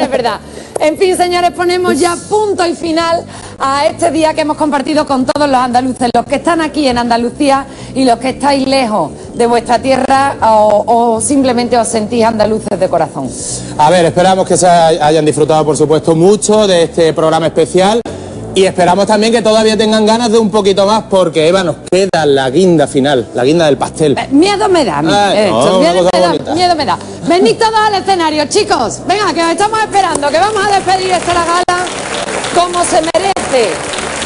es verdad. En fin, señores, ponemos ya punto y final a este día que hemos compartido con todos los andaluces, los que están aquí en Andalucía y los que estáis lejos de vuestra tierra o, o simplemente os sentís andaluces de corazón. A ver, esperamos que se hayan disfrutado, por supuesto, mucho de este programa especial. Y esperamos también que todavía tengan ganas de un poquito más, porque Eva nos queda la guinda final, la guinda del pastel. Eh, Miedo me da, Ay, eh, no, miedo, me da miedo me da. Venid todos al escenario, chicos. Venga, que os estamos esperando, que vamos a despedir esta la gala como se merece,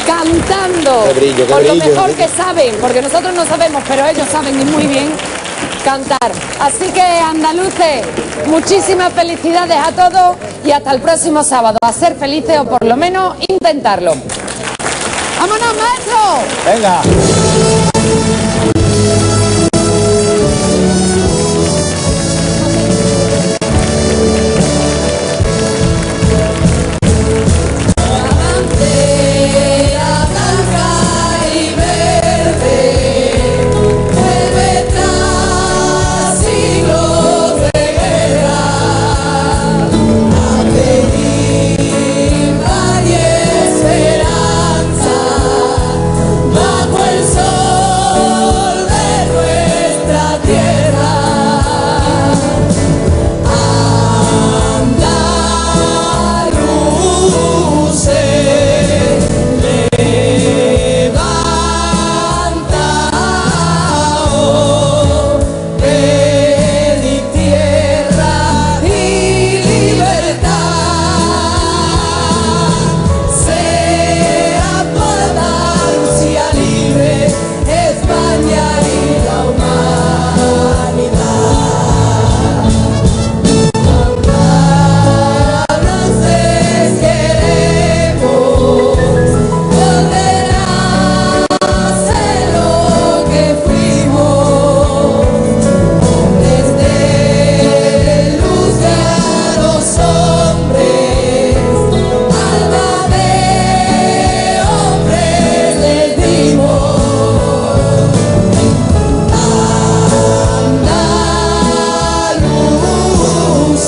cantando Qué brillo, qué por lo mejor que saben, porque nosotros no sabemos, pero ellos saben y muy bien cantar. Así que andaluces, muchísimas felicidades a todos y hasta el próximo sábado. A ser felices o por lo menos intentarlo. ¡Vámonos, maestro! Venga.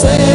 say